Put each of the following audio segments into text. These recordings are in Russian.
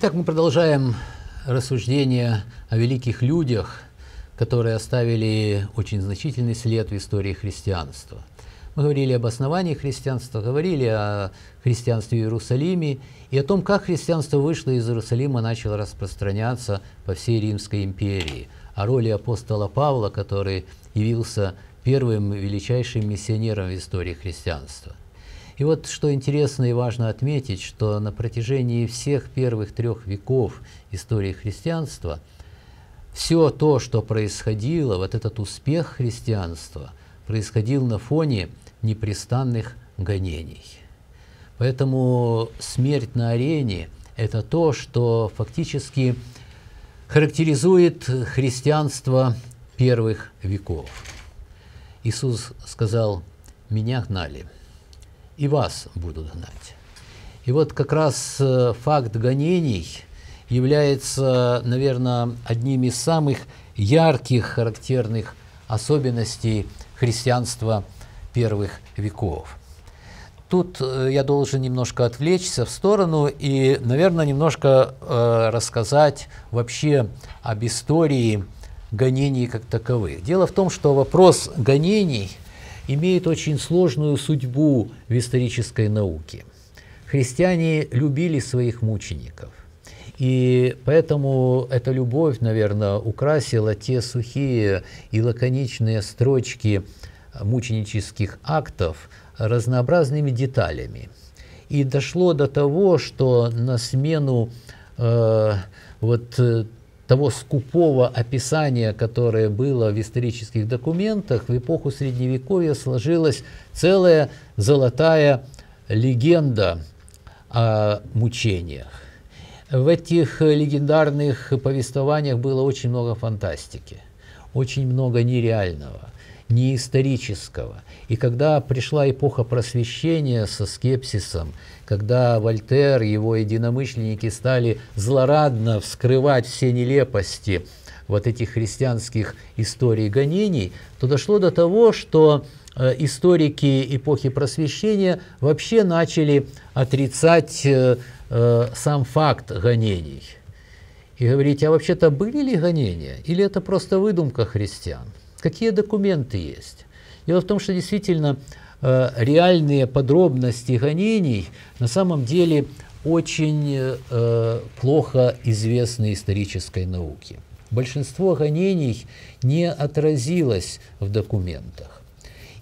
Итак, мы продолжаем рассуждение о великих людях, которые оставили очень значительный след в истории христианства. Мы говорили об основании христианства, говорили о христианстве в Иерусалиме и о том, как христианство вышло из Иерусалима, начало распространяться по всей Римской империи, о роли апостола Павла, который явился первым величайшим миссионером в истории христианства – и вот что интересно и важно отметить, что на протяжении всех первых трех веков истории христианства все то, что происходило, вот этот успех христианства, происходил на фоне непрестанных гонений. Поэтому смерть на арене – это то, что фактически характеризует христианство первых веков. Иисус сказал, «Меня гнали» и вас будут гнать. И вот как раз э, факт гонений является, наверное, одним из самых ярких, характерных особенностей христианства первых веков. Тут э, я должен немножко отвлечься в сторону и, наверное, немножко э, рассказать вообще об истории гонений как таковых. Дело в том, что вопрос гонений – имеет очень сложную судьбу в исторической науке. Христиане любили своих мучеников. И поэтому эта любовь, наверное, украсила те сухие и лаконичные строчки мученических актов разнообразными деталями. И дошло до того, что на смену э, вот того скупого описания, которое было в исторических документах, в эпоху Средневековья сложилась целая золотая легенда о мучениях. В этих легендарных повествованиях было очень много фантастики, очень много нереального, неисторического. И когда пришла эпоха просвещения со скепсисом, когда Вольтер, его единомышленники стали злорадно вскрывать все нелепости вот этих христианских историй гонений, то дошло до того, что э, историки эпохи просвещения вообще начали отрицать э, э, сам факт гонений. И говорить, а вообще-то были ли гонения, или это просто выдумка христиан? Какие документы есть? Дело в том, что действительно Э, реальные подробности гонений на самом деле очень э, плохо известны исторической науке. Большинство гонений не отразилось в документах.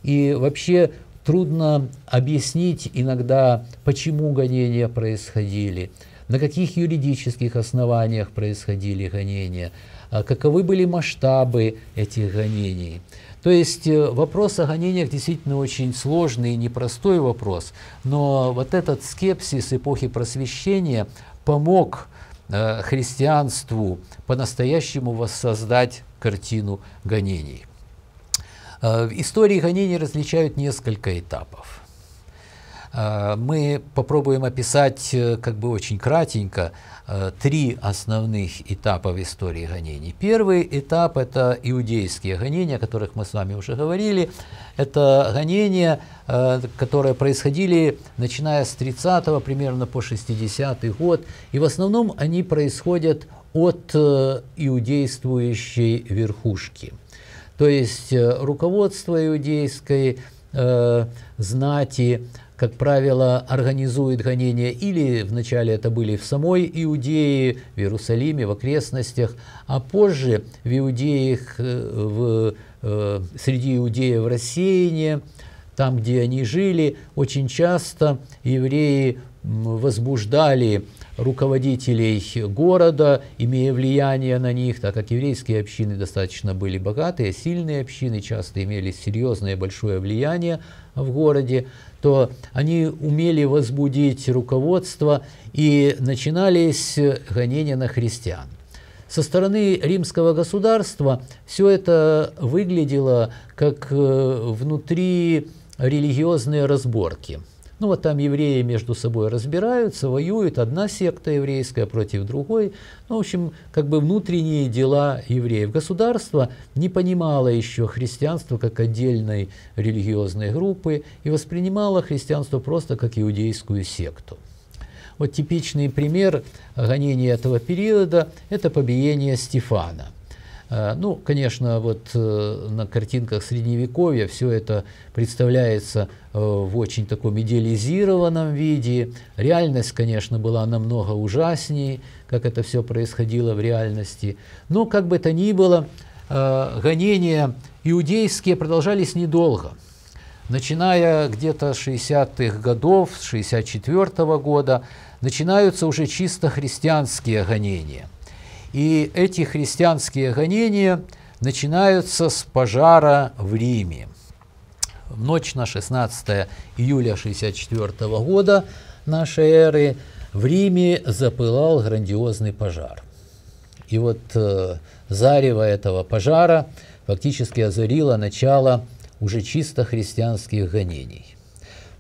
И вообще трудно объяснить иногда, почему гонения происходили, на каких юридических основаниях происходили гонения, каковы были масштабы этих гонений. То есть э, вопрос о гонениях действительно очень сложный и непростой вопрос, но вот этот скепсис эпохи просвещения помог э, христианству по-настоящему воссоздать картину гонений. Э, в истории гонений различают несколько этапов. Э, мы попробуем описать э, как бы очень кратенько э, три основных этапа в истории гонений. Первый этап – это иудейские гонения, о которых мы с вами уже говорили. Это гонения, которые происходили начиная с 30 примерно по 60 год. И в основном они происходят от иудействующей верхушки. То есть руководство иудейской знати, как правило, организует гонения или вначале это были в самой Иудее, в Иерусалиме, в окрестностях, а позже в Иудеях, э, в, э, среди иудеев в рассеянии, там, где они жили, очень часто евреи возбуждали руководителей города, имея влияние на них, так как еврейские общины достаточно были богатые, сильные общины, часто имели серьезное большое влияние в городе, то они умели возбудить руководство и начинались гонения на христиан. Со стороны римского государства все это выглядело как э, внутри религиозные разборки – ну вот там евреи между собой разбираются, воюют, одна секта еврейская против другой. Ну, в общем, как бы внутренние дела евреев. Государство не понимало еще христианство как отдельной религиозной группы и воспринимало христианство просто как иудейскую секту. Вот типичный пример гонения этого периода – это побиение Стефана. Э, ну, конечно, вот э, на картинках Средневековья все это представляется э, в очень таком идеализированном виде. Реальность, конечно, была намного ужаснее, как это все происходило в реальности. Но, как бы то ни было, гонения иудейские продолжались недолго. Начиная где-то с 60-х годов, с 64 -го года, начинаются уже чисто христианские гонения – и эти христианские гонения начинаются с пожара в Риме. В ночь на 16 июля 64 года нашей эры в Риме запылал грандиозный пожар. И вот э, зарево этого пожара фактически озарило начало уже чисто христианских гонений.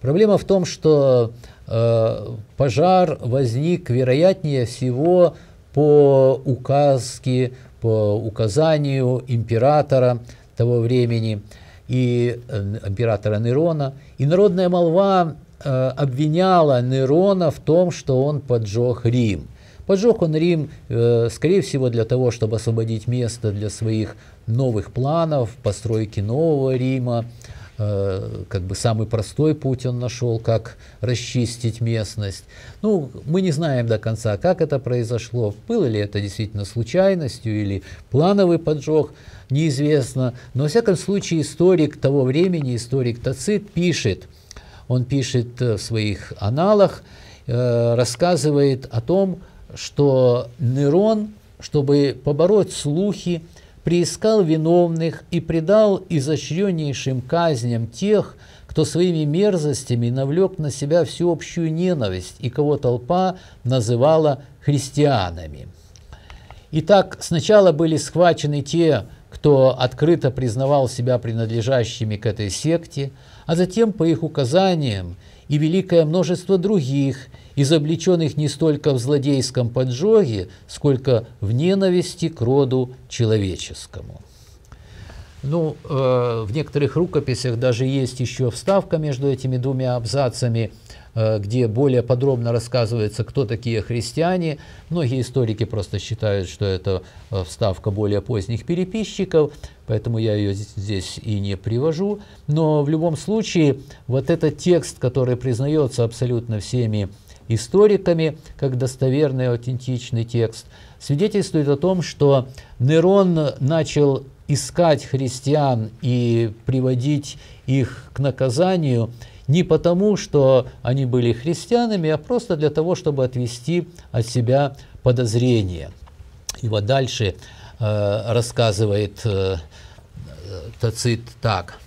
Проблема в том, что э, пожар возник, вероятнее всего, по указке, по указанию императора того времени и э, императора Нерона. И народная молва э, обвиняла Нерона в том, что он поджег Рим. Поджег он Рим, э, скорее всего, для того, чтобы освободить место для своих новых планов, постройки нового Рима, как бы самый простой путь он нашел, как расчистить местность. Ну, мы не знаем до конца, как это произошло, было ли это действительно случайностью или плановый поджог, неизвестно. Но, во всяком случае, историк того времени, историк Тацит пишет, он пишет в своих аналах, э, рассказывает о том, что Нерон, чтобы побороть слухи, приискал виновных и предал изощреннейшим казням тех, кто своими мерзостями навлек на себя всеобщую ненависть и кого толпа называла христианами. Итак, сначала были схвачены те, кто открыто признавал себя принадлежащими к этой секте, а затем, по их указаниям, и великое множество других, изобличенных не столько в злодейском поджоге, сколько в ненависти к роду человеческому. Ну, э, в некоторых рукописях даже есть еще вставка между этими двумя абзацами, э, где более подробно рассказывается, кто такие христиане. Многие историки просто считают, что это э, вставка более поздних переписчиков, поэтому я ее здесь и не привожу. Но в любом случае, вот этот текст, который признается абсолютно всеми историками, как достоверный аутентичный текст, свидетельствует о том, что Нерон начал искать христиан и приводить их к наказанию не потому, что они были христианами, а просто для того, чтобы отвести от себя подозрения. И вот дальше э, рассказывает э, Тацит так.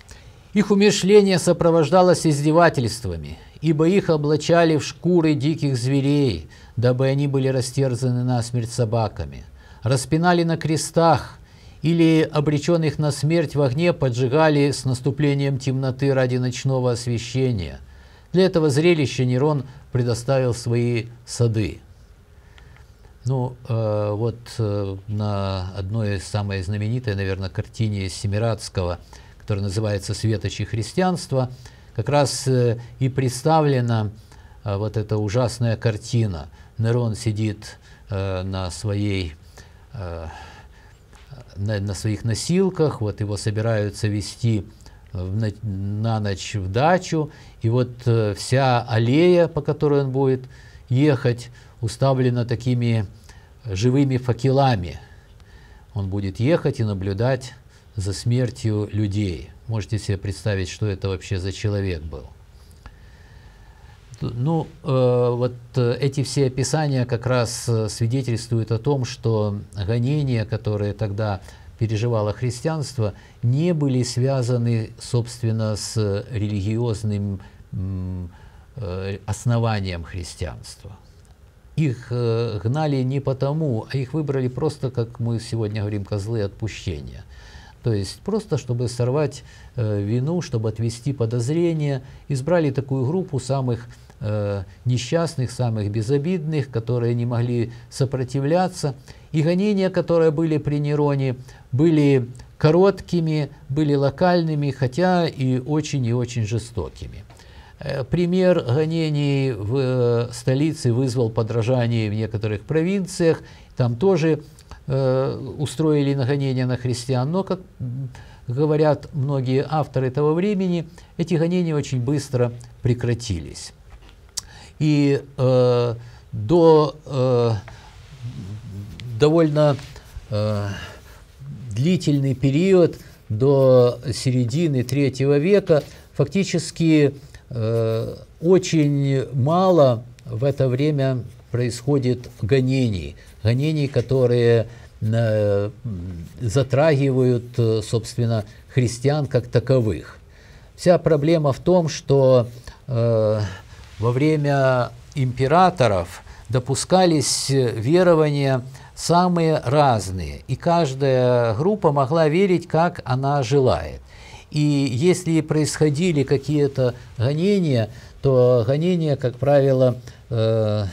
Их умершление сопровождалось издевательствами, ибо их облачали в шкуры диких зверей, дабы они были растерзаны насмерть собаками. Распинали на крестах, или обреченных на смерть в огне поджигали с наступлением темноты ради ночного освещения. Для этого зрелища Нерон предоставил свои сады. Ну, э, вот э, на одной из самой знаменитой, наверное, картине Семирадского, которая называется «Светочи христианства», как раз э, и представлена э, вот эта ужасная картина. Нерон сидит э, на своей на, своих носилках, вот его собираются вести на, ночь в дачу, и вот вся аллея, по которой он будет ехать, уставлена такими живыми факелами. Он будет ехать и наблюдать за смертью людей. Можете себе представить, что это вообще за человек был. Ну, э, вот э, эти все описания как раз э, свидетельствуют о том, что гонения, которые тогда переживало христианство, не были связаны, собственно, с религиозным основанием христианства. Их гнали не потому, а их выбрали просто, как мы сегодня говорим, козлы отпущения. То есть просто, чтобы сорвать вину, чтобы отвести подозрения, избрали такую группу самых э, несчастных, самых безобидных, которые не могли сопротивляться. И гонения, которые были при Нероне, были короткими, были локальными, хотя и очень и очень жестокими. Э, пример гонений в э, столице вызвал подражание в некоторых провинциях. Там тоже э, устроили нагонения на христиан, но, как говорят многие авторы того времени, эти гонения очень быстро прекратились. И э, до э, довольно э, длительный период, до середины третьего века, фактически Э, очень мало в это время происходит гонений, гонений, которые э, затрагивают, э, собственно, христиан как таковых. Вся проблема в том, что во время императоров допускались верования самые разные, и каждая группа могла верить, как она желает. И если происходили какие-то гонения, то гонения, как правило, э,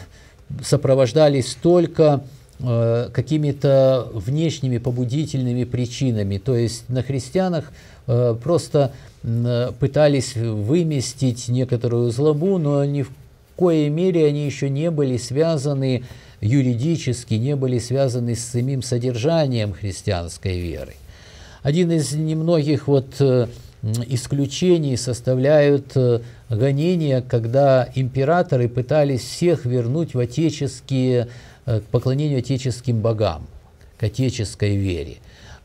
сопровождались только э, какими-то внешними побудительными причинами. То есть на христианах э, просто пытались выместить некоторую злобу, но ни в коей мере они еще не были связаны юридически, не были связаны с самим содержанием христианской веры. Один из немногих вот э, исключений составляют э, гонения, когда императоры пытались всех вернуть в отеческие, э, к поклонению отеческим богам, к отеческой вере.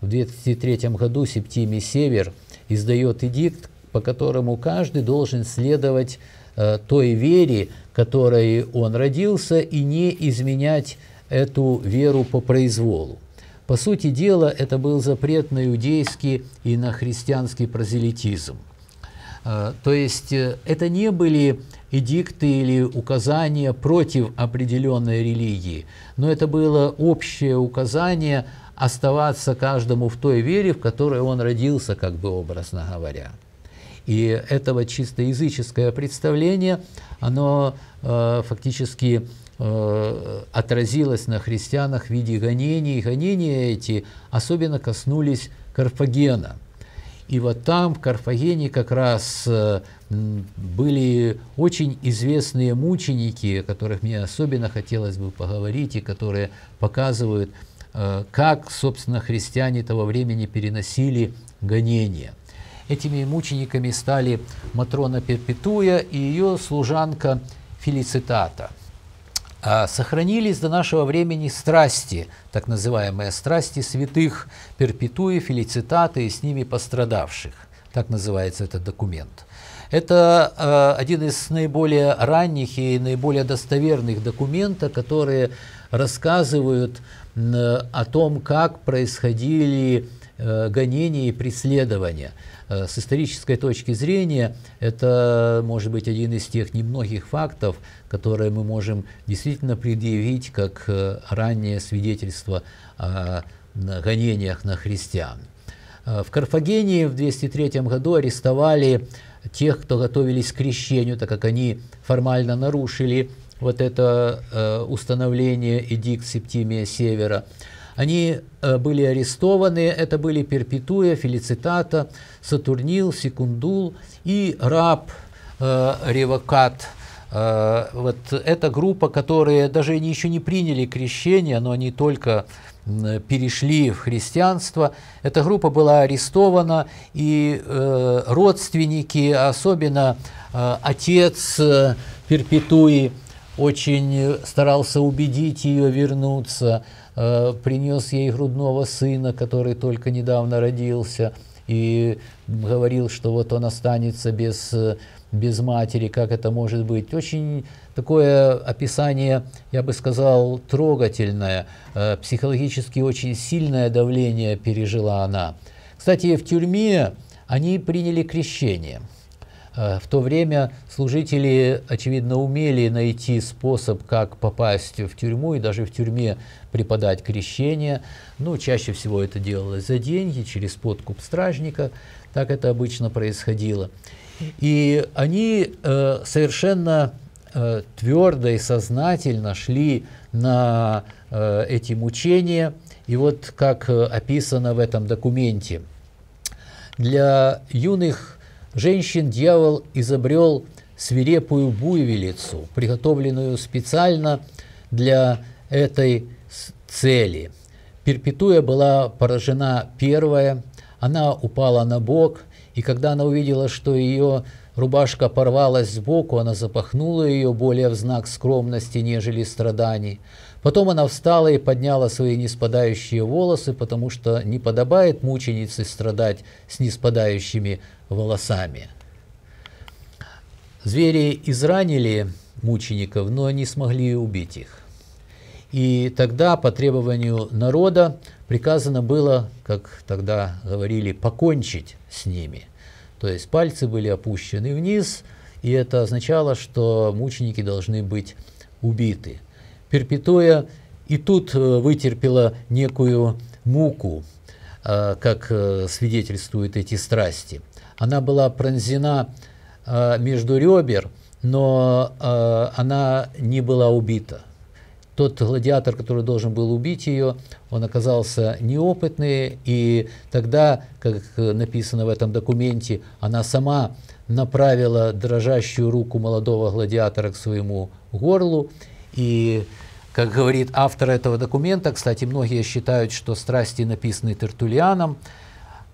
В 2003 году Септимий Север издает эдикт, по которому каждый должен следовать той вере, которой он родился, и не изменять эту веру по произволу. По сути дела, это был запрет на иудейский и на христианский прозелитизм. А, то есть э, это не были эдикты или указания против определенной религии, но это было общее указание оставаться каждому в той вере, в которой он родился, как бы образно говоря. И этого чисто языческое представление, оно э, фактически Э, отразилось на христианах в виде гонений. И гонения эти особенно коснулись Карфагена. И вот там, в Карфагене, как раз э, были очень известные мученики, о которых мне особенно хотелось бы поговорить, и которые показывают, э, как, собственно, христиане того времени переносили гонения. Этими мучениками стали Матрона Перпетуя и ее служанка Фелицитата – а, сохранились до нашего времени страсти, так называемые страсти святых Перпетуи, Фелицитаты и с ними пострадавших. Так называется этот документ. Это э, один из наиболее ранних и наиболее достоверных документов, которые рассказывают э, о том, как происходили э, гонения и преследования. Э, с исторической точки зрения это может быть один из тех немногих фактов, которые мы можем действительно предъявить как э, раннее свидетельство о гонениях на христиан. Э, в Карфагене в 203 году арестовали тех, кто готовились к крещению, так как они формально нарушили вот это установление Эдикт Септимия Севера. Они э, были арестованы, это были Перпетуя, Фелицитата, Сатурнил, Секундул и раб э, Ревокат. Э, вот эта группа, которые даже они еще не приняли крещение, но они только перешли в христианство. Эта группа была арестована, и э, родственники, особенно э, отец Перпетуи, очень старался убедить ее вернуться. Принес ей грудного сына, который только недавно родился, и говорил, что вот он останется без, без матери, как это может быть. Очень такое описание, я бы сказал, трогательное, э, психологически очень сильное давление пережила она. Кстати, в тюрьме они приняли крещение – Э, в то время служители, очевидно, умели найти способ, как попасть в тюрьму и даже в тюрьме преподать крещение. Ну, чаще всего это делалось за деньги, через подкуп стражника. Так это обычно происходило. И они э, совершенно э, твердо и сознательно шли на э, эти мучения. И вот как э, описано в этом документе, для юных женщин дьявол изобрел свирепую буйвелицу, приготовленную специально для этой цели. Перпетуя была поражена первая, она упала на бок, и когда она увидела, что ее рубашка порвалась сбоку, она запахнула ее более в знак скромности, нежели страданий. Потом она встала и подняла свои неспадающие волосы, потому что не подобает мученице страдать с неспадающими волосами. Звери изранили мучеников, но не смогли убить их. И тогда по требованию народа приказано было, как тогда говорили, покончить с ними. То есть пальцы были опущены вниз, и это означало, что мученики должны быть убиты. Перпетуя и тут э, вытерпела некую муку, э, как э, свидетельствуют эти страсти. Она была пронзена между ребер, но она не была убита тот гладиатор, который должен был убить ее, он оказался неопытный, и тогда, как написано в этом документе, она сама направила дрожащую руку молодого гладиатора к своему горлу, и, как говорит автор этого документа, кстати, многие считают, что страсти написаны Тертулианом,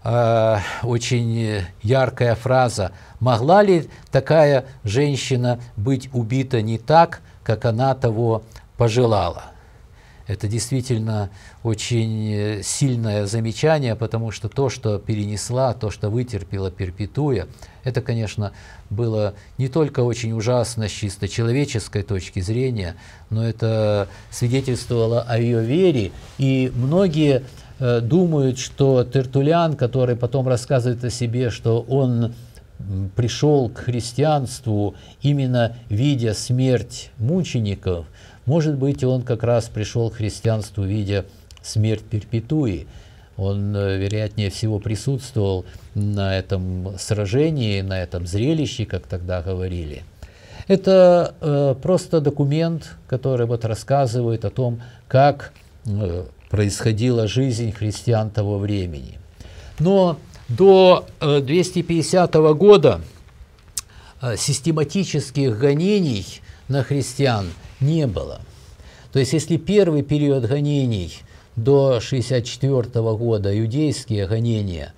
э, очень яркая фраза, могла ли такая женщина быть убита не так, как она того пожелала. Это действительно очень сильное замечание, потому что то, что перенесла, то, что вытерпела перпетуя, это, конечно, было не только очень ужасно с чисто человеческой точки зрения, но это свидетельствовало о ее вере. И многие э, думают, что Тертулян, который потом рассказывает о себе, что он пришел к христианству именно видя смерть мучеников – может быть, он как раз пришел к христианству, видя смерть перпетуи. Он, э, вероятнее всего, присутствовал на этом сражении, на этом зрелище, как тогда говорили. Это э, просто документ, который вот рассказывает о том, как э, происходила жизнь христиан того времени. Но до э, 250 года э, систематических гонений на христиан – не было. То есть если первый период гонений до 64 года, иудейские гонения,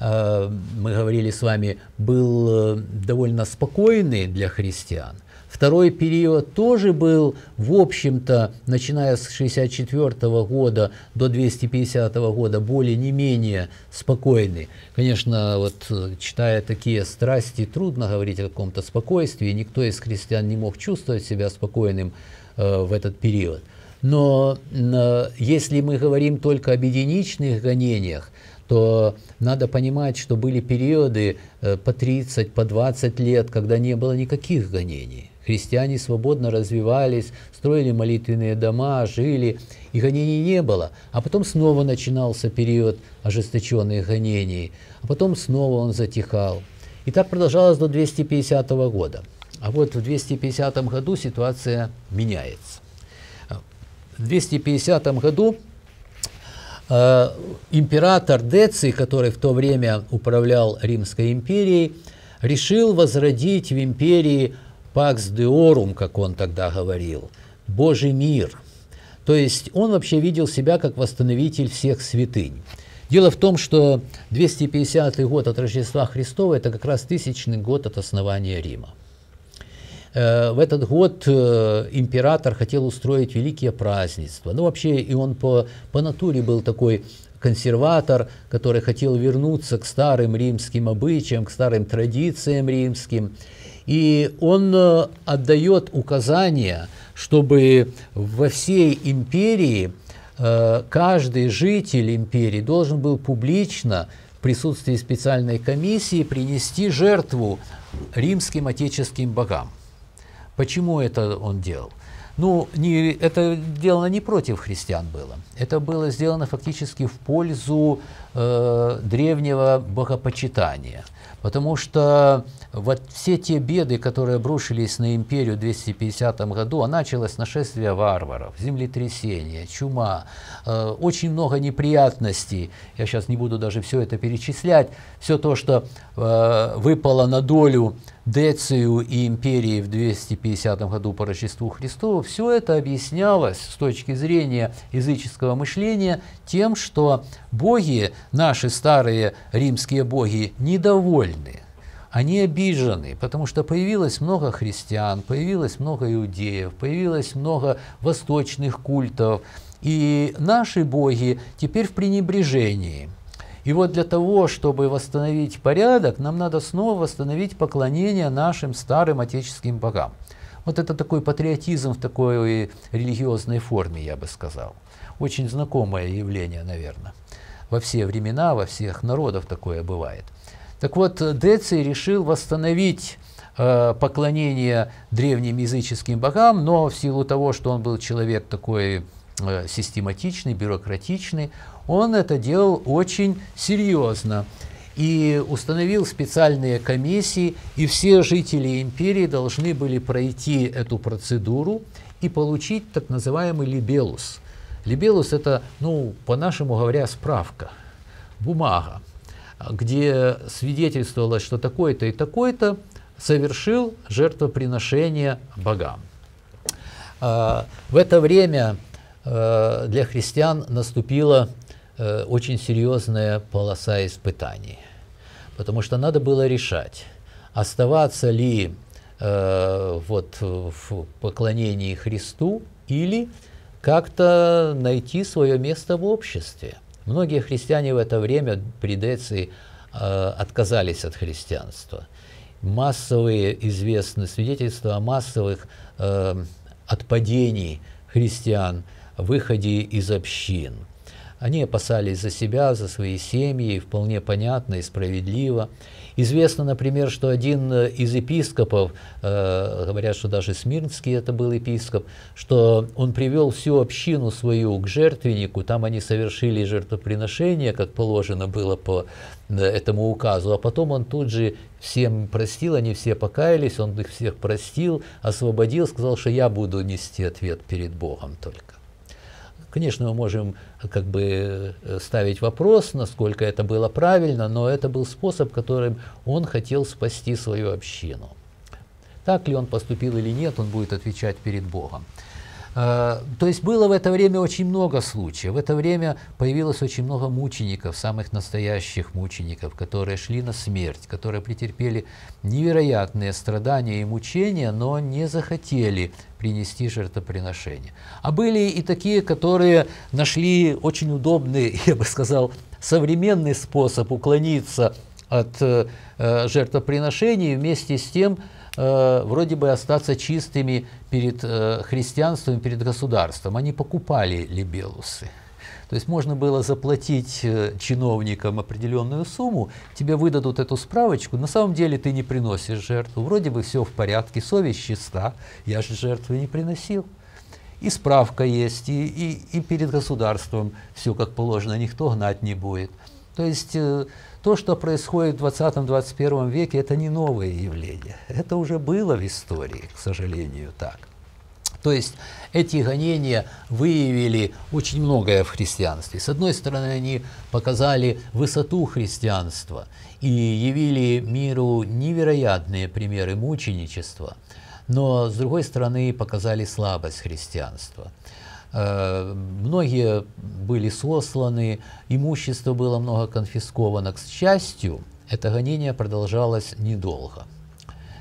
э, мы говорили с вами, был э, довольно спокойный для христиан, Второй период тоже был, в общем-то, начиная с 64 года до 250 года, более не менее спокойный. Конечно, вот читая такие страсти, трудно говорить о каком-то спокойствии. Никто из христиан не мог чувствовать себя спокойным э, в этот период. Но э, если мы говорим только об единичных гонениях, то надо понимать, что были периоды э, по 30, по 20 лет, когда не было никаких гонений. Христиане свободно развивались, строили молитвенные дома, жили, и гонений не было. А потом снова начинался период ожесточенных гонений, а потом снова он затихал. И так продолжалось до 250 года. А вот в 250 году ситуация меняется. В 250 году э, император Деций, который в то время управлял Римской империей, решил возродить в империи «пакс деорум», как он тогда говорил, «Божий мир». То есть он вообще видел себя как восстановитель всех святынь. Дело в том, что 250 год от Рождества Христова – это как раз тысячный год от основания Рима. Э, в этот год э, император хотел устроить великие празднества. Ну, вообще, и он по, по натуре был такой консерватор, который хотел вернуться к старым римским обычаям, к старым традициям римским. И он э, отдает указания, чтобы во всей империи э, каждый житель империи должен был публично в присутствии специальной комиссии принести жертву римским отеческим богам. Почему это он делал? Ну, не, это сделано не против христиан было. Это было сделано фактически в пользу э, древнего богопочитания. Потому что вот все те беды, которые обрушились на империю в 250 году, а началось нашествие варваров, землетрясение, чума, э, очень много неприятностей. Я сейчас не буду даже все это перечислять. Все то, что э, выпало на долю Децию и империи в 250 году по Рождеству Христову, все это объяснялось с точки зрения языческого мышления тем, что боги, наши старые римские боги, недовольны они обижены, потому что появилось много христиан, появилось много иудеев, появилось много восточных культов, и наши боги теперь в пренебрежении. И вот для того, чтобы восстановить порядок, нам надо снова восстановить поклонение нашим старым отеческим богам. Вот это такой патриотизм в такой религиозной форме, я бы сказал. Очень знакомое явление, наверное. Во все времена, во всех народах такое бывает. Так вот, Деций решил восстановить э, поклонение древним языческим богам, но в силу того, что он был человек такой э, систематичный, бюрократичный, он это делал очень серьезно и установил специальные комиссии, и все жители империи должны были пройти эту процедуру и получить так называемый либелус. Либелус – это, ну, по-нашему говоря, справка, бумага, где свидетельствовалось, что такой-то и такой-то совершил жертвоприношение богам. А, в это время э, для христиан наступила э, очень серьезная полоса испытаний, потому что надо было решать, оставаться ли вот в поклонении Христу или как-то найти свое место в обществе. Многие христиане в это время при Деции э, отказались от христианства. Массовые известны свидетельства о массовых э, отпадений христиан, выходе из общин. Они опасались за себя, за свои семьи, вполне понятно и справедливо. Известно, например, что один э, из епископов, э, говорят, что даже Смирнский это был епископ, что он привел всю общину свою к жертвеннику, там они совершили жертвоприношение, как положено было по э, этому указу, а потом он тут же всем простил, они все покаялись, он их всех простил, освободил, сказал, что я буду нести ответ перед Богом только. Конечно, мы можем как бы э, ставить вопрос, насколько это было правильно, но это был способ, которым он хотел спасти свою общину. Так ли он поступил или нет, он будет отвечать перед Богом. А, то есть было в это время очень много случаев. В это время появилось очень много мучеников, самых настоящих мучеников, которые шли на смерть, которые претерпели невероятные страдания и мучения, но не захотели принести жертвоприношение. А были и такие, которые нашли очень удобный, я бы сказал, современный способ уклониться от э, э жертвоприношений вместе с тем э, вроде бы остаться чистыми перед э, христианством, перед государством. Они покупали либелусы. То есть можно было заплатить э, чиновникам определенную сумму, тебе выдадут эту справочку, на самом деле ты не приносишь жертву, вроде бы все в порядке, совесть чиста, я же жертвы не приносил. И справка есть, и, и, и перед государством все как положено, никто гнать не будет. То есть э, то, что происходит в 20-21 веке, это не новое явление. Это уже было в истории, к сожалению, так. То есть эти гонения выявили очень многое в христианстве. С одной стороны, они показали высоту христианства и явили миру невероятные примеры мученичества, но с другой стороны показали слабость христианства – многие были сосланы, имущество было много конфисковано. К счастью, это гонение продолжалось недолго.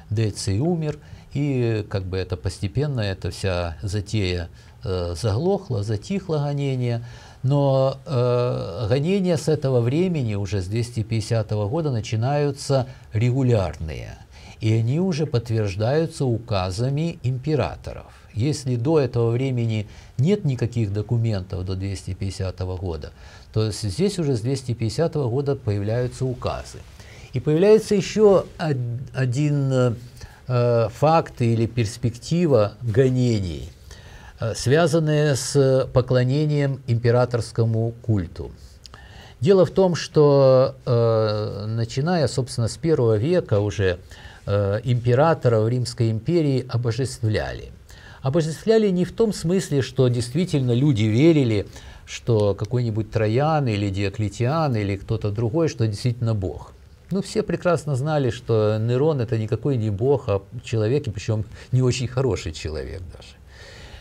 Деций умер, и как бы это постепенно, эта вся затея э, заглохла, затихло гонение. Но э, гонения с этого времени, уже с 250 года, начинаются регулярные. И они уже подтверждаются указами императоров. Если до этого времени нет никаких документов до 250 года, то здесь уже с 250 года появляются указы. И появляется еще один э, факт или перспектива гонений, э, связанная с поклонением императорскому культу. Дело в том, что э, начиная, собственно, с первого века уже э, императоров Римской империи обожествляли – обожествляли не в том смысле, что действительно люди верили, что какой-нибудь Троян или Диоклетиан или кто-то другой, что действительно Бог. Ну, все прекрасно знали, что Нерон это никакой не бог, а человек, и причем не очень хороший человек даже.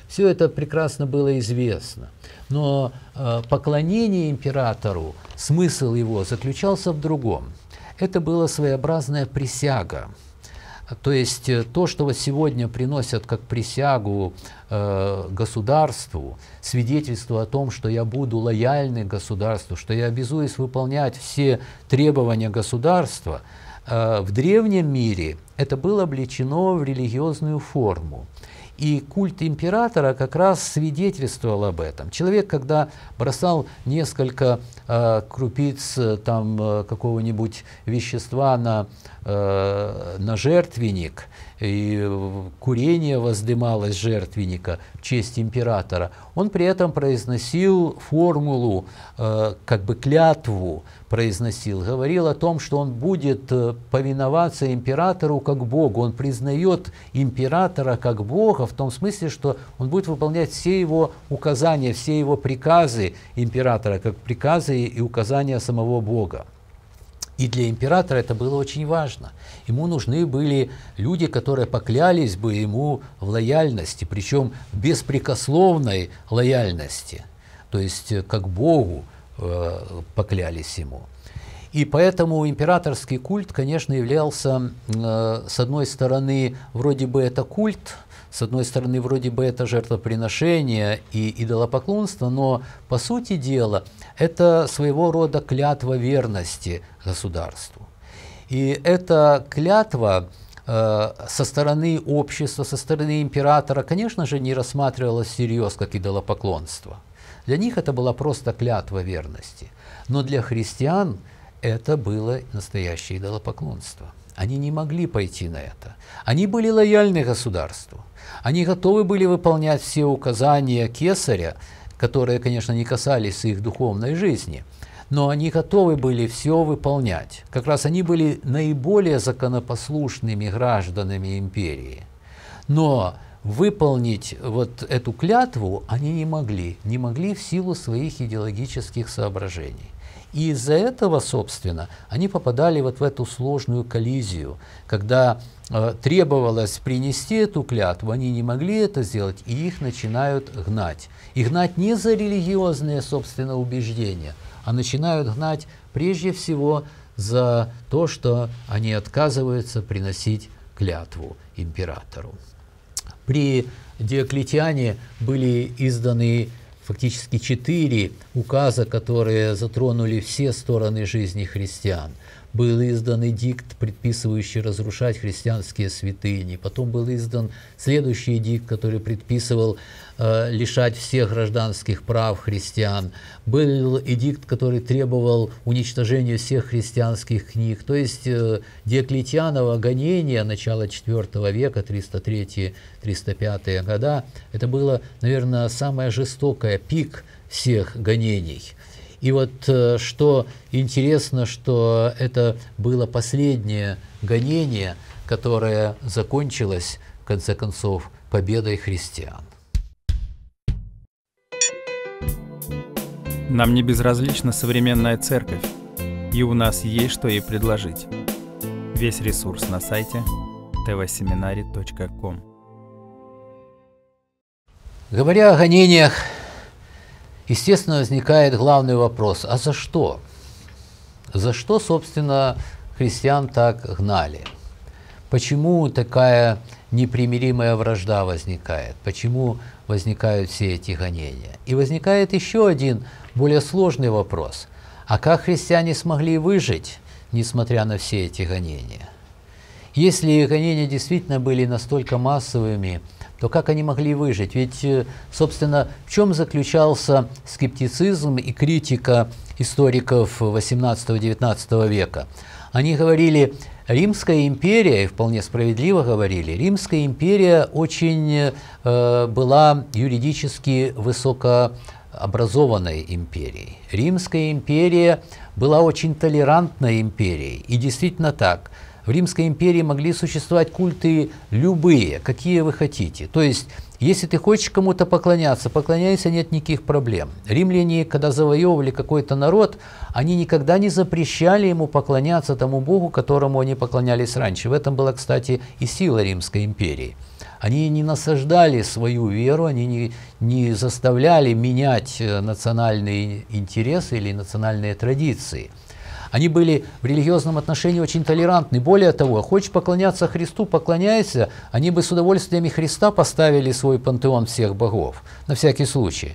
Все это прекрасно было известно. Но э, поклонение императору, смысл его заключался в другом. Это была своеобразная присяга. То есть э, то, что вот сегодня приносят как присягу э, государству, свидетельство о том, что я буду лояльный государству, что я обязуюсь выполнять все требования государства, э, в древнем мире это было облечено в религиозную форму. И культ императора как раз свидетельствовал об этом. Человек, когда бросал несколько э, крупиц э, там, э, какого-нибудь вещества на, э, на жертвенник, и курение воздымалось жертвенника в честь императора, он при этом произносил формулу, э, как бы клятву произносил, говорил о том, что он будет э, повиноваться императору как Богу, он признает императора как Бога в том смысле, что он будет выполнять все его указания, все его приказы императора как приказы и указания самого Бога. И для императора это было очень важно. Ему нужны были люди, которые поклялись бы ему в лояльности, причем беспрекословной лояльности, то есть э, как Богу э, поклялись ему. И поэтому императорский культ, конечно, являлся, э, с одной стороны, вроде бы это культ, с одной стороны, вроде бы это жертвоприношение и идолопоклонство, но по сути дела это своего рода клятва верности государству. И эта клятва э, со стороны общества, со стороны императора, конечно же, не рассматривалась всерьез как идолопоклонство. Для них это была просто клятва верности. Но для христиан это было настоящее идолопоклонство. Они не могли пойти на это. Они были лояльны государству. Они готовы были выполнять все указания кесаря, которые, конечно, не касались их духовной жизни, но они готовы были все выполнять. Как раз они были наиболее законопослушными гражданами империи. Но выполнить вот эту клятву они не могли, не могли в силу своих идеологических соображений. И из-за этого, собственно, они попадали вот в эту сложную коллизию, когда э, требовалось принести эту клятву, они не могли это сделать, и их начинают гнать. И гнать не за религиозные, собственно, убеждения, а начинают гнать прежде всего за то, что они отказываются приносить клятву императору. При Диоклетиане были изданы фактически четыре указа, которые затронули все стороны жизни христиан. Был издан эдикт, предписывающий разрушать христианские святыни. Потом был издан следующий эдикт, который предписывал Э, лишать всех гражданских прав христиан. Был эдикт, который требовал уничтожения всех христианских книг. То есть э, Диоклетианово гонение начала IV века, 303-305 года, это было, наверное, самое жестокое, пик всех гонений. И вот э, что интересно, что это было последнее гонение, которое закончилось, в конце концов, победой христиан. Нам не безразлична современная церковь, и у нас есть что ей предложить. Весь ресурс на сайте tvseminary.com Говоря о гонениях, естественно, возникает главный вопрос, а за что? За что, собственно, христиан так гнали? Почему такая непримиримая вражда возникает? Почему возникают все эти гонения? И возникает еще один более сложный вопрос. А как христиане смогли выжить, несмотря на все эти гонения? Если гонения действительно были настолько массовыми, то как они могли выжить? Ведь, э, собственно, в чем заключался скептицизм и критика историков 18-19 века? Они говорили, Римская империя, и вполне справедливо говорили, Римская империя очень э, была юридически высоко образованной империей. Римская империя была очень толерантной империей. И действительно так. В Римской империи могли существовать культы любые, какие вы хотите. То есть Если ты хочешь кому-то поклоняться, поклоняйся, нет никаких проблем. Римляне, когда завоевывали какой-то народ, они никогда не запрещали ему поклоняться тому Богу, которому они поклонялись раньше. В этом была, кстати, и сила Римской империи. Они не насаждали свою веру, они не, не заставляли менять э, национальные интересы или национальные традиции – они были в религиозном отношении очень толерантны. Более того, хочешь поклоняться Христу, поклоняйся, они бы с удовольствием и Христа поставили свой пантеон всех богов, на всякий случай.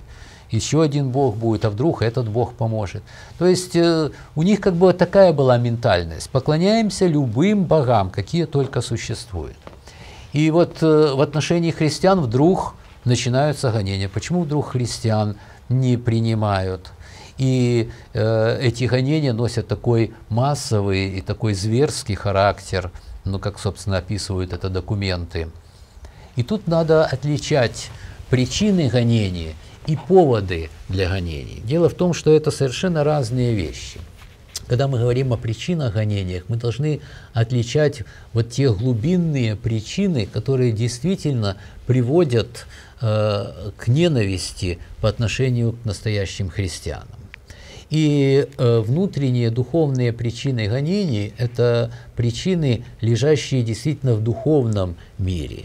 Еще один бог будет, а вдруг этот бог поможет. То есть э, у них как бы такая была ментальность. Поклоняемся любым богам, какие только существуют. И вот э, в отношении христиан вдруг начинаются гонения. Почему вдруг христиан не принимают? И э, эти гонения носят такой массовый и такой зверский характер, ну, как, собственно, описывают это документы. И тут надо отличать причины гонений и поводы для гонений. Дело в том, что это совершенно разные вещи. Когда мы говорим о причинах гонениях, мы должны отличать вот те глубинные причины, которые действительно приводят э, к ненависти по отношению к настоящим христианам. И э, внутренние духовные причины гонений – это причины, лежащие действительно в духовном мире.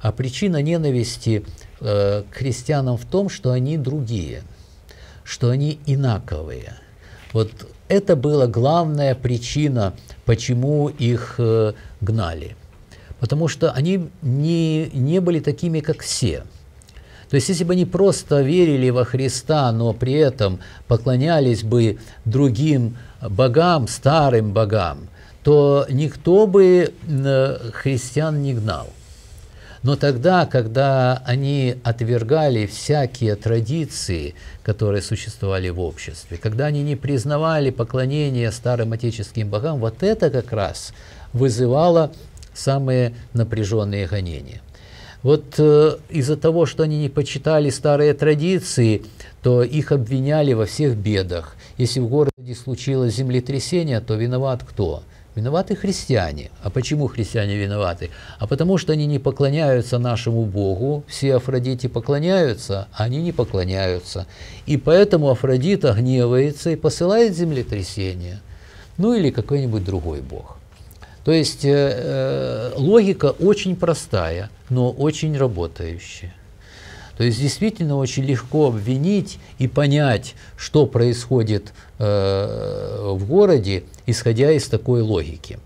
А причина ненависти э, к христианам в том, что они другие, что они инаковые. Вот это была главная причина, почему их э, гнали. Потому что они не, не были такими, как все – то есть, если бы они просто верили во Христа, но при этом поклонялись бы другим богам, старым богам, то никто бы христиан не гнал. Но тогда, когда они отвергали всякие традиции, которые существовали в обществе, когда они не признавали поклонение старым отеческим богам, вот это как раз вызывало самые напряженные гонения. Вот э, из-за того, что они не почитали старые традиции, то их обвиняли во всех бедах. Если в городе случилось землетрясение, то виноват кто? Виноваты христиане. А почему христиане виноваты? А потому что они не поклоняются нашему Богу. Все Афродите поклоняются, а они не поклоняются. И поэтому Афродита гневается и посылает землетрясение. Ну или какой-нибудь другой Бог. То есть э, э, логика очень простая, но очень работающая. То есть действительно очень легко обвинить и понять, что происходит э, в городе, исходя из такой логики.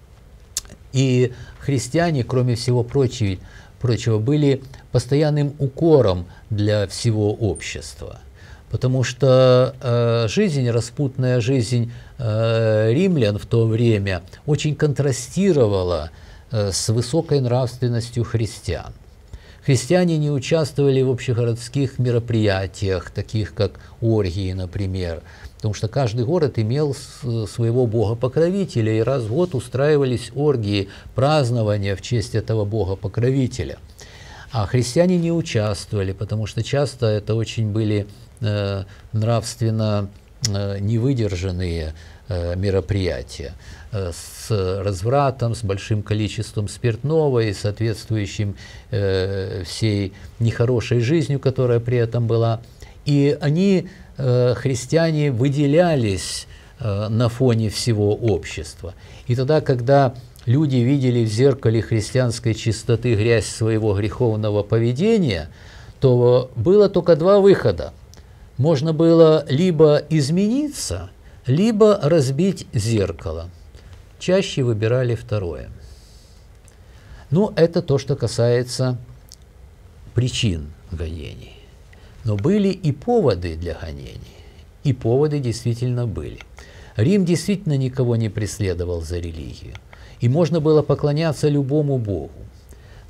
И христиане, кроме всего прочего, прочего были постоянным укором для всего общества. Потому что э, жизнь, распутная жизнь римлян в то время очень контрастировала э, с высокой нравственностью христиан. Христиане не участвовали в общегородских мероприятиях, таких как оргии, например, потому что каждый город имел своего бога-покровителя, и раз в год устраивались оргии, празднования в честь этого бога-покровителя. А христиане не участвовали, потому что часто это очень были Э, нравственно э, невыдержанные э, мероприятия с развратом, с большим количеством спиртного и соответствующим всей нехорошей жизнью, которая при этом была. И они, христиане, выделялись на фоне всего общества. И тогда, когда люди видели в зеркале христианской чистоты грязь своего греховного поведения, то было только два выхода – можно было либо измениться, либо разбить зеркало. Чаще выбирали второе. Ну, это то, что касается причин гонений. Но были и поводы для гонений. И поводы действительно были. Рим действительно никого не преследовал за религию. И можно было поклоняться любому богу.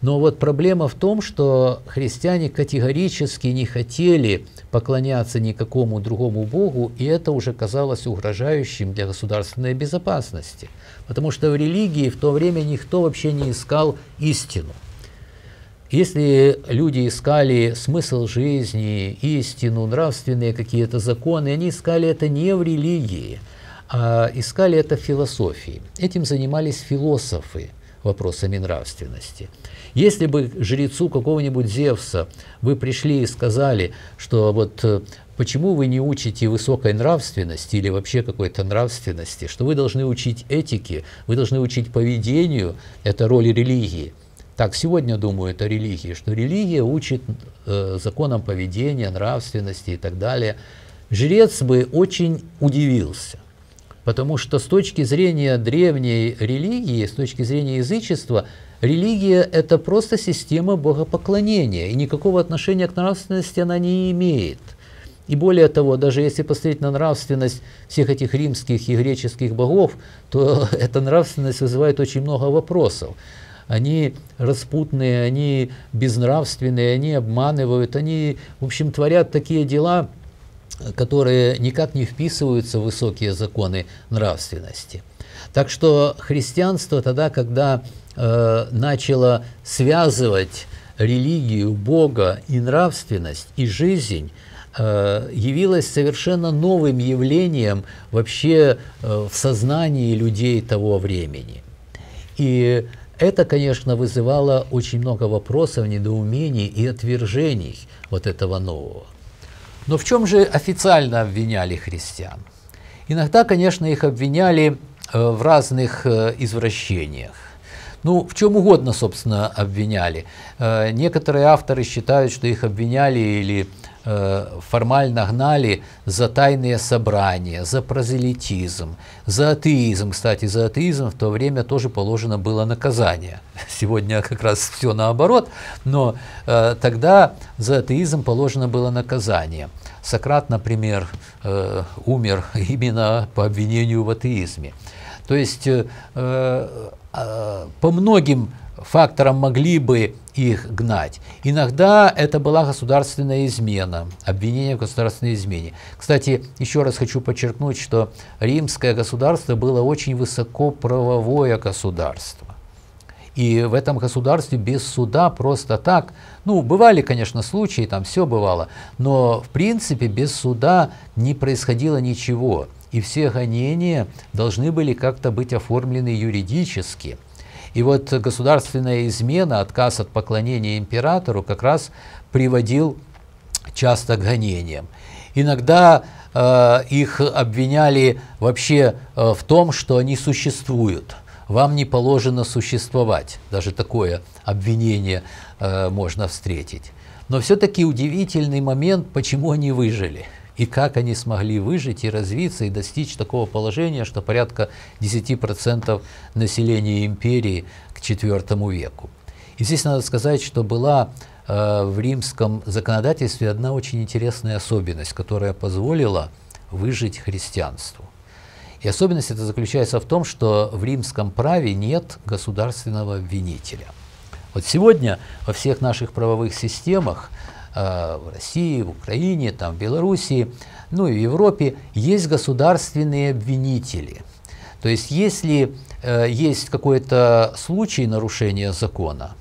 Но вот проблема в том, что христиане категорически не хотели поклоняться никакому другому Богу, и это уже казалось угрожающим для государственной безопасности. Потому что в религии в то время никто вообще не искал истину. Если люди искали смысл жизни, истину, нравственные какие-то законы, они искали это не в религии, а искали это в философии. Этим занимались философы – вопросами нравственности. Если бы жрецу какого-нибудь Зевса вы пришли и сказали, что вот э, почему вы не учите высокой нравственности или вообще какой-то нравственности, что вы должны учить этике, вы должны учить поведению, это роль религии. Так, сегодня думаю, это религия, что религия учит э, законам поведения, нравственности и так далее. Жрец бы очень удивился. Потому что с точки зрения древней религии, с точки зрения язычества, религия – это просто система богопоклонения, и никакого отношения к нравственности она не имеет. И более того, даже если посмотреть на нравственность всех этих римских и греческих богов, то эта нравственность вызывает очень много вопросов. Они распутные, они безнравственные, они обманывают, они, в общем, творят такие дела – которые никак не вписываются в высокие законы нравственности. Так что христианство тогда, когда э, начало связывать религию, Бога и нравственность, и жизнь, э, явилось совершенно новым явлением вообще э, в сознании людей того времени. И это, конечно, вызывало очень много вопросов, недоумений и отвержений вот этого нового. Но в чем же официально обвиняли христиан? Иногда, конечно, их обвиняли в разных э, извращениях. Ну, в чем угодно, собственно, обвиняли. Э, некоторые авторы считают, что их обвиняли или Э, формально гнали за тайные собрания, за прозелитизм, за атеизм. Кстати, за атеизм в то время тоже положено было наказание. Сегодня как раз все наоборот, но э, тогда за атеизм положено было наказание. Сократ, например, э, умер именно по обвинению в атеизме. То есть э, э, по многим факторам могли бы их гнать. Иногда это была государственная измена, обвинение в государственной измене. Кстати, еще раз хочу подчеркнуть, что римское государство было очень высоко правовое государство. И в этом государстве без суда просто так, ну, бывали, конечно, случаи, там все бывало, но в принципе без суда не происходило ничего. И все гонения должны были как-то быть оформлены юридически – и вот государственная измена, отказ от поклонения императору как раз приводил часто к гонениям. Иногда э, их обвиняли вообще э, в том, что они существуют. Вам не положено существовать. Даже такое обвинение э, можно встретить. Но все-таки удивительный момент, почему они выжили – и как они смогли выжить и развиться и достичь такого положения, что порядка 10% населения империи к IV веку. И здесь надо сказать, что была э, в римском законодательстве одна очень интересная особенность, которая позволила выжить христианству. И особенность эта заключается в том, что в римском праве нет государственного обвинителя. Вот сегодня во всех наших правовых системах в России, в Украине, там, в Белоруссии, ну и в Европе есть государственные обвинители. То есть если э, есть какой-то случай нарушения закона,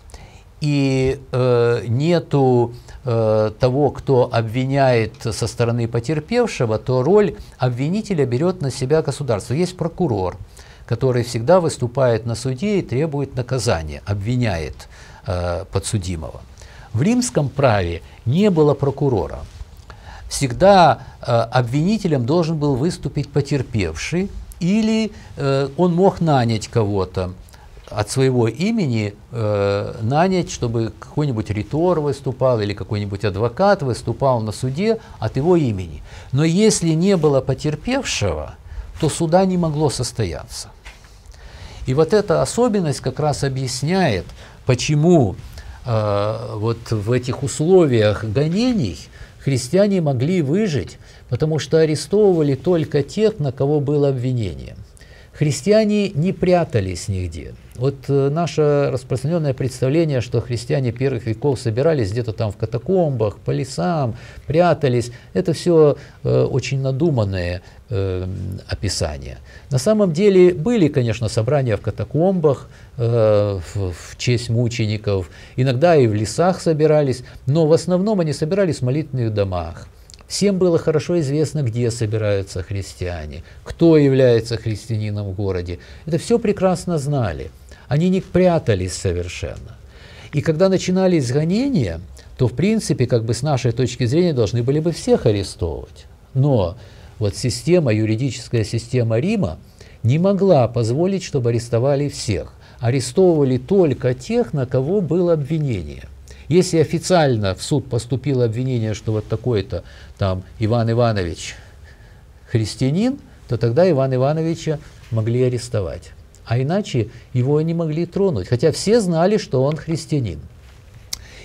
и э, нету э, того, кто обвиняет со стороны потерпевшего, то роль обвинителя берет на себя государство. Есть прокурор, который всегда выступает на суде и требует наказания, обвиняет э, подсудимого. В римском праве не было прокурора. Всегда э, обвинителем должен был выступить потерпевший, или э, он мог нанять кого-то от своего имени, э, нанять, чтобы какой-нибудь ритор выступал или какой-нибудь адвокат выступал на суде от его имени. Но если не было потерпевшего, то суда не могло состояться. И вот эта особенность как раз объясняет, почему вот в этих условиях гонений христиане могли выжить, потому что арестовывали только тех, на кого было обвинение. Христиане не прятались нигде. Вот э, наше распространенное представление, что христиане первых веков собирались где-то там в катакомбах, по лесам, прятались, это все э, очень надуманное э, описания. На самом деле были, конечно, собрания в катакомбах э, в, в честь мучеников, иногда и в лесах собирались, но в основном они собирались в молитвенных домах. Всем было хорошо известно, где собираются христиане, кто является христианином в городе. Это все прекрасно знали. Они не прятались совершенно. И когда начинались гонения, то в принципе, как бы с нашей точки зрения, должны были бы всех арестовывать. Но вот система, юридическая система Рима не могла позволить, чтобы арестовали всех. Арестовывали только тех, на кого было обвинение. Если официально в суд поступило обвинение, что вот такой-то там Иван Иванович христианин, то тогда Ивана Ивановича могли арестовать. А иначе его не могли тронуть, хотя все знали, что он христианин.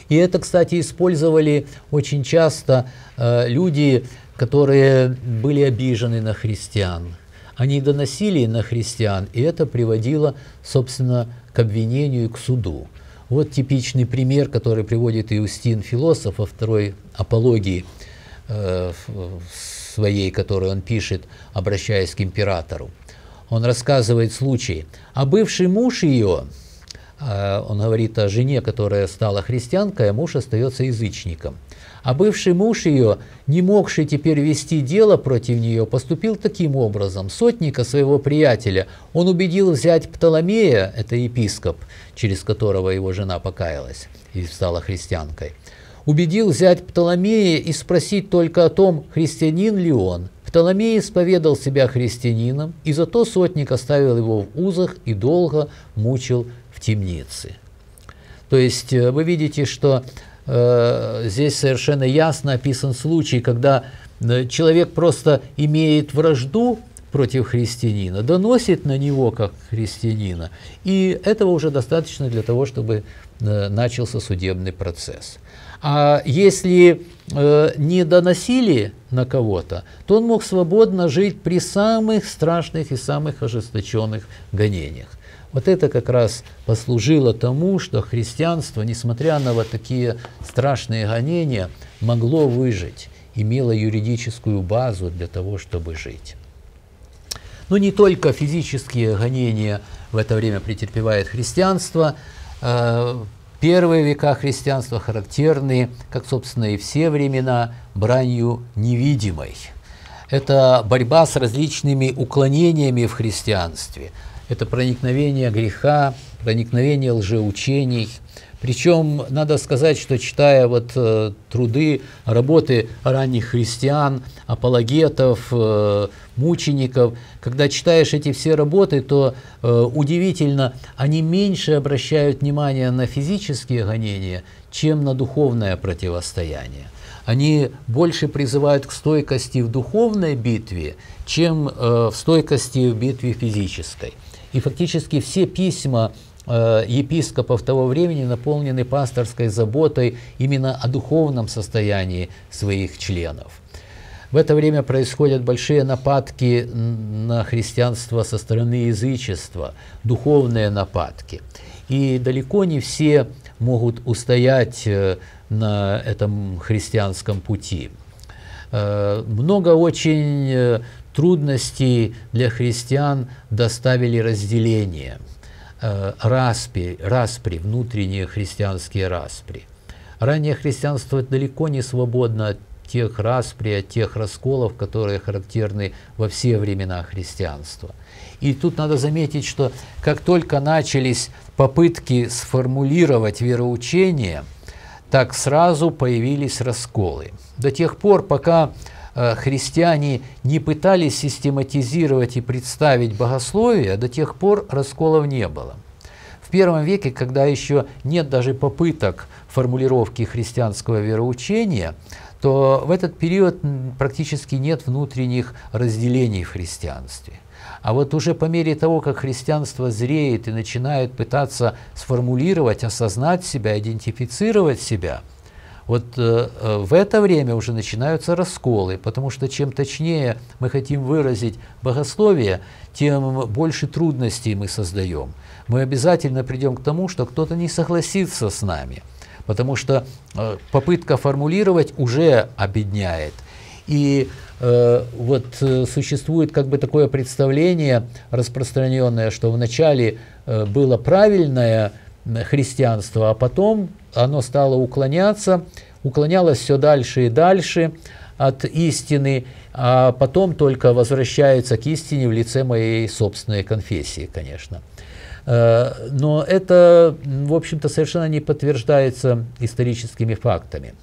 И это, кстати, использовали очень часто э, люди, которые были обижены на христиан. Они доносили на христиан, и это приводило, собственно, к обвинению и к суду. Вот типичный пример, который приводит Иустин Философ во второй апологии э, своей, которую он пишет, обращаясь к императору. Он рассказывает случай. А бывший муж ее, э, он говорит о жене, которая стала христианкой, а муж остается язычником – а бывший муж ее, не могший теперь вести дело против нее, поступил таким образом. Сотника своего приятеля он убедил взять Птоломея, это епископ, через которого его жена покаялась и стала христианкой, убедил взять Птоломея и спросить только о том, христианин ли он. Птоломей исповедал себя христианином, и зато сотник оставил его в узах и долго мучил в темнице. То есть э, вы видите, что здесь совершенно ясно описан случай, когда э, человек просто имеет вражду против христианина, доносит на него как христианина, и этого уже достаточно для того, чтобы э, начался судебный процесс. А если э, не доносили на кого-то, то он мог свободно жить при самых страшных и самых ожесточенных гонениях. Вот это как раз послужило тому, что христианство, несмотря на вот такие страшные гонения, могло выжить, имело юридическую базу для того, чтобы жить. Но не только физические гонения в это время претерпевает христианство. Э, первые века христианства характерны, как, собственно, и все времена, бранью невидимой. Это борьба с различными уклонениями в христианстве – это проникновение греха, проникновение лжеучений. Причем надо сказать, что читая вот э, труды, работы ранних христиан, апологетов, э, мучеников, когда читаешь эти все работы, то э, удивительно, они меньше обращают внимание на физические гонения, чем на духовное противостояние. Они больше призывают к стойкости в духовной битве, чем э, в стойкости в битве физической. И фактически все письма э, епископов того времени наполнены пасторской заботой именно о духовном состоянии своих членов. В это время происходят большие нападки на христианство со стороны язычества, духовные нападки. И далеко не все могут устоять э, на этом христианском пути. Э, много очень трудностей для христиан доставили разделение, э, распри, распри, внутренние христианские распри. Раннее христианство далеко не свободно от тех распри, от тех расколов, которые характерны во все времена христианства. И тут надо заметить, что как только начались попытки сформулировать вероучение, так сразу появились расколы. До тех пор, пока христиане не пытались систематизировать и представить богословие, до тех пор расколов не было. В первом веке, когда еще нет даже попыток формулировки христианского вероучения, то в этот период практически нет внутренних разделений в христианстве. А вот уже по мере того, как христианство зреет и начинает пытаться сформулировать, осознать себя, идентифицировать себя – вот э, э, в это время уже начинаются расколы, потому что чем точнее мы хотим выразить богословие, тем больше трудностей мы создаем. Мы обязательно придем к тому, что кто-то не согласится с нами, потому что э, попытка формулировать уже обедняет. И э, вот э, существует как бы такое представление распространенное, что вначале э, было правильное христианство, а потом оно стало уклоняться, уклонялось все дальше и дальше от истины, а потом только возвращается к истине в лице моей собственной конфессии, конечно. Но это, в общем-то, совершенно не подтверждается историческими фактами.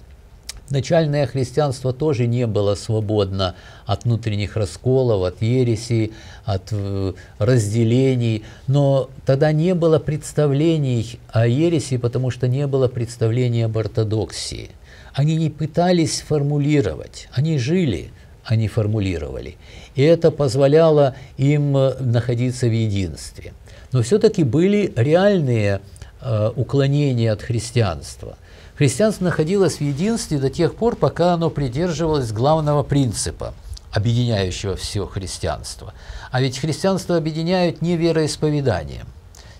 Начальное христианство тоже не было свободно от внутренних расколов, от ересей, от э, разделений, но тогда не было представлений о ереси, потому что не было представлений об ортодоксии. Они не пытались формулировать, они жили, они формулировали. И это позволяло им э, находиться в единстве. Но все-таки были реальные э, уклонения от христианства – Христианство находилось в единстве до тех пор, пока оно придерживалось главного принципа, объединяющего все христианство. А ведь христианство объединяют не вероисповедание.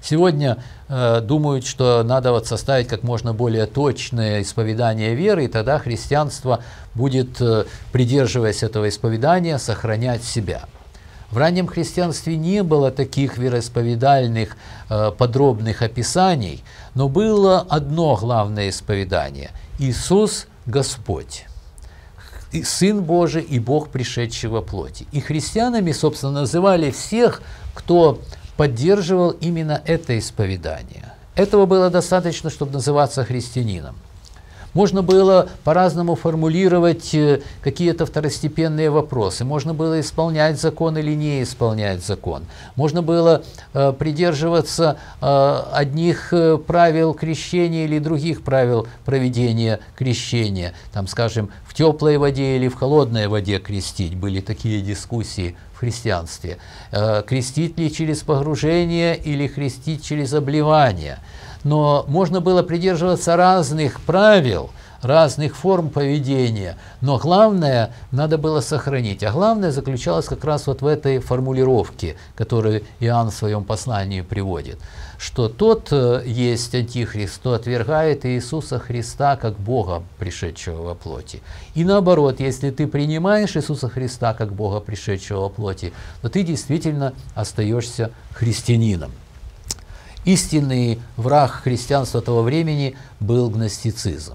Сегодня э, думают, что надо вот составить как можно более точное исповедание веры, и тогда христианство будет, э, придерживаясь этого исповедания, сохранять себя – в раннем христианстве не было таких вероисповедальных э, подробных описаний, но было одно главное исповедание – Иисус – Господь. И Сын Божий и Бог, пришедший во плоти. И христианами, собственно, называли всех, кто поддерживал именно это исповедание. Этого было достаточно, чтобы называться христианином. Можно было по-разному формулировать э, какие-то второстепенные вопросы. Можно было исполнять закон или не исполнять закон. Можно было э, придерживаться э, одних э, правил крещения или других правил проведения крещения. Там, скажем, в теплой воде или в холодной воде крестить. Были такие дискуссии в христианстве. Э, крестить ли через погружение или крестить через обливание – но можно было придерживаться разных правил, разных форм поведения, но главное надо было сохранить. А главное заключалось как раз вот в этой формулировке, которую Иоанн в своем послании приводит, что тот э, есть антихрист, кто отвергает Иисуса Христа как Бога, пришедшего во плоти. И наоборот, если ты принимаешь Иисуса Христа как Бога, пришедшего во плоти, то ты действительно остаешься христианином. Истинный враг христианства того времени был гностицизм.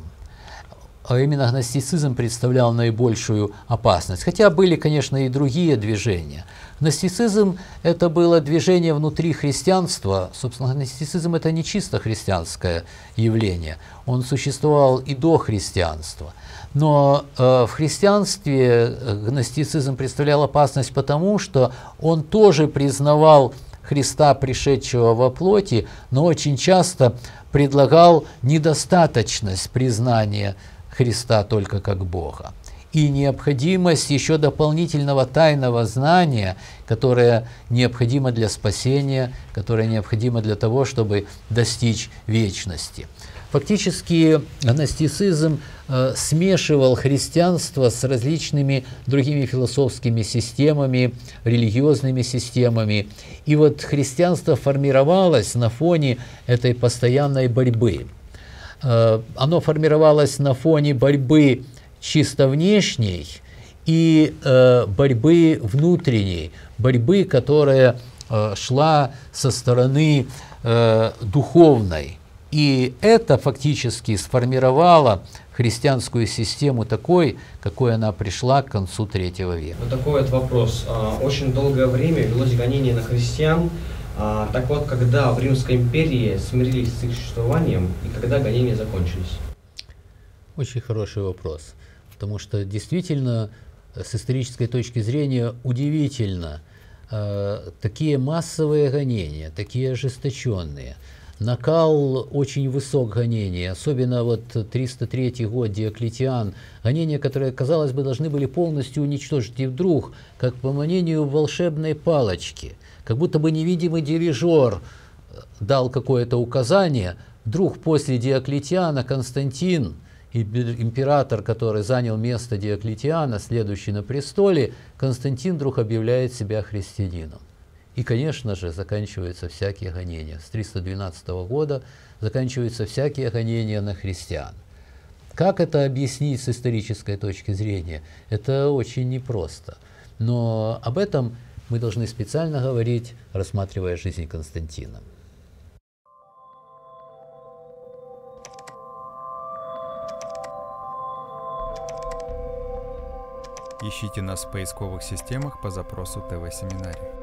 А именно гностицизм представлял наибольшую опасность. Хотя были, конечно, и другие движения. Гностицизм – это было движение внутри христианства. Собственно, гностицизм – это не чисто христианское явление. Он существовал и до христианства. Но э, в христианстве гностицизм представлял опасность потому, что он тоже признавал Христа, пришедшего во плоти, но очень часто предлагал недостаточность признания Христа только как Бога и необходимость еще дополнительного тайного знания, которое необходимо для спасения, которое необходимо для того, чтобы достичь вечности. Фактически гностицизм э, смешивал христианство с различными другими философскими системами, религиозными системами. И вот христианство формировалось на фоне этой постоянной борьбы. Э, оно формировалось на фоне борьбы чисто внешней и э, борьбы внутренней, борьбы, которая шла со стороны духовной. И это фактически сформировало христианскую систему такой, какой она пришла к концу третьего века. Вот такой вот вопрос. А, очень долгое время велось гонение на христиан. А, так вот, когда в Римской империи смирились с их существованием и когда гонения закончились? Очень хороший вопрос. Потому что действительно, с исторической точки зрения, удивительно, э, такие массовые гонения, такие ожесточенные – накал очень высок гонений, особенно вот 303 год Диоклетиан, гонения, которые, казалось бы, должны были полностью уничтожить, и вдруг, как по манению волшебной палочки, как будто бы невидимый дирижер дал какое-то указание, вдруг после Диоклетиана Константин, император, который занял место Диоклетиана, следующий на престоле, Константин вдруг объявляет себя христианином. И, конечно же, заканчиваются всякие гонения. С 312 года заканчиваются всякие гонения на христиан. Как это объяснить с исторической точки зрения? Это очень непросто. Но об этом мы должны специально говорить, рассматривая жизнь Константина. Ищите нас в поисковых системах по запросу ТВ-семинарий.